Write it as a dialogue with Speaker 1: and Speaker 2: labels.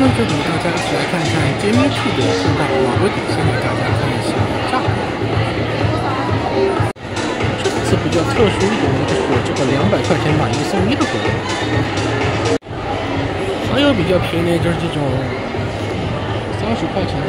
Speaker 1: 那么就给大家一起来看一看今天去的圣诞网络底线给大家看一下。价格这次比较特殊一点的就是这个两百块钱买一送一的活动还有比较便宜的就是这种三十块钱的